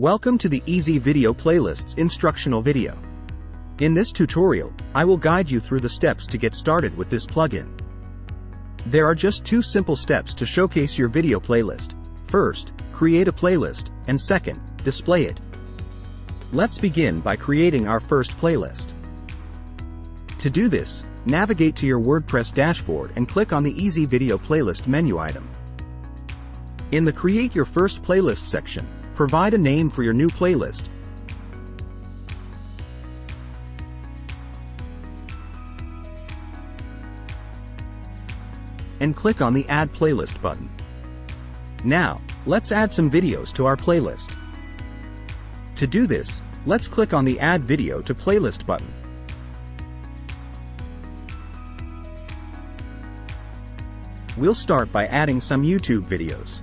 Welcome to the Easy Video Playlists instructional video. In this tutorial, I will guide you through the steps to get started with this plugin. There are just two simple steps to showcase your video playlist. First, create a playlist, and second, display it. Let's begin by creating our first playlist. To do this, navigate to your WordPress dashboard and click on the Easy Video Playlist menu item. In the Create Your First Playlist section, provide a name for your new playlist. And click on the Add Playlist button. Now, let's add some videos to our playlist. To do this, let's click on the Add Video to Playlist button. We'll start by adding some YouTube videos.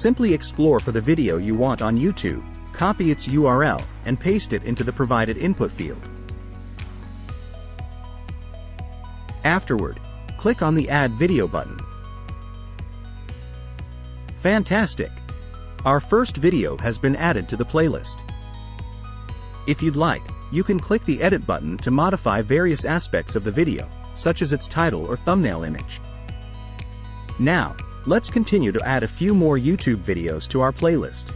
Simply explore for the video you want on YouTube, copy its URL, and paste it into the provided input field. Afterward, click on the Add Video button. Fantastic! Our first video has been added to the playlist. If you'd like, you can click the Edit button to modify various aspects of the video, such as its title or thumbnail image. Now, let's continue to add a few more YouTube videos to our playlist.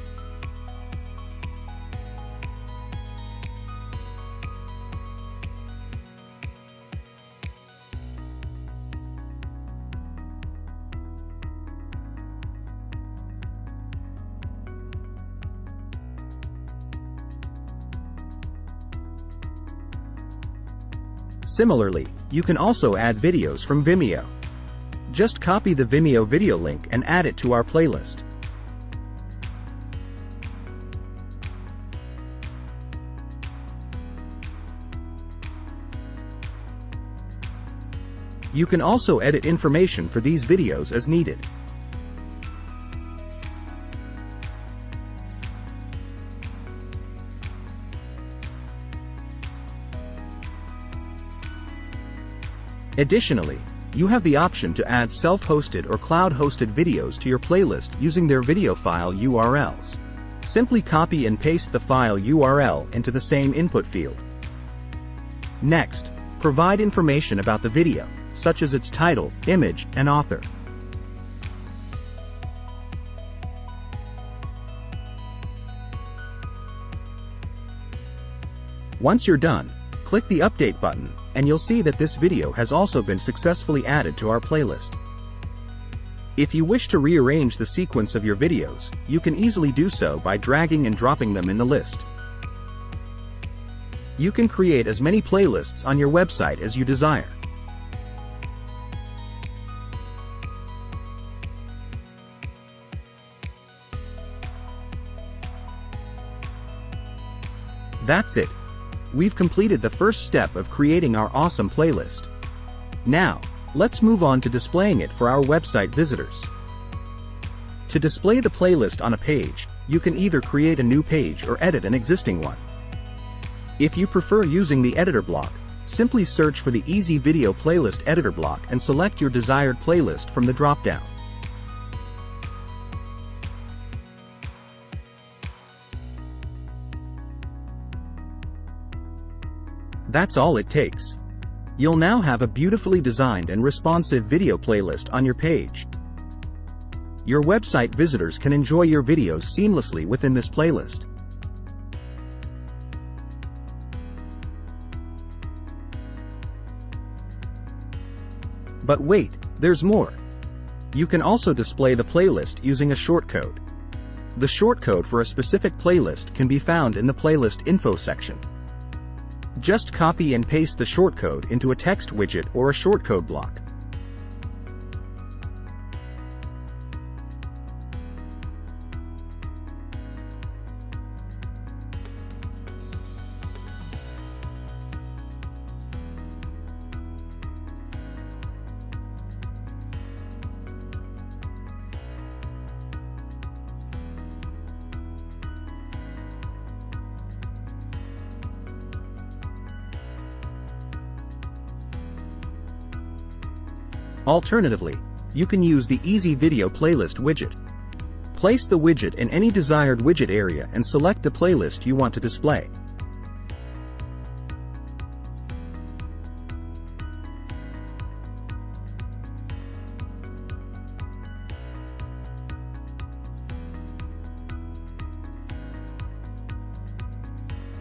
Similarly, you can also add videos from Vimeo. Just copy the Vimeo video link and add it to our playlist. You can also edit information for these videos as needed. Additionally, you have the option to add self-hosted or cloud-hosted videos to your playlist using their video file URLs. Simply copy and paste the file URL into the same input field. Next, provide information about the video, such as its title, image, and author. Once you're done, click the Update button and you'll see that this video has also been successfully added to our playlist. If you wish to rearrange the sequence of your videos, you can easily do so by dragging and dropping them in the list. You can create as many playlists on your website as you desire. That's it. We've completed the first step of creating our awesome playlist. Now, let's move on to displaying it for our website visitors. To display the playlist on a page, you can either create a new page or edit an existing one. If you prefer using the editor block, simply search for the Easy Video Playlist editor block and select your desired playlist from the drop-down. That's all it takes. You'll now have a beautifully designed and responsive video playlist on your page. Your website visitors can enjoy your videos seamlessly within this playlist. But wait, there's more. You can also display the playlist using a shortcode. The shortcode for a specific playlist can be found in the playlist info section. Just copy and paste the shortcode into a text widget or a shortcode block. Alternatively, you can use the Easy Video Playlist widget. Place the widget in any desired widget area and select the playlist you want to display.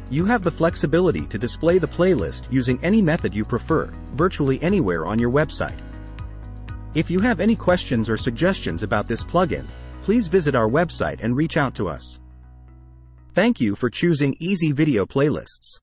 You have the flexibility to display the playlist using any method you prefer, virtually anywhere on your website. If you have any questions or suggestions about this plugin, please visit our website and reach out to us. Thank you for choosing Easy Video Playlists.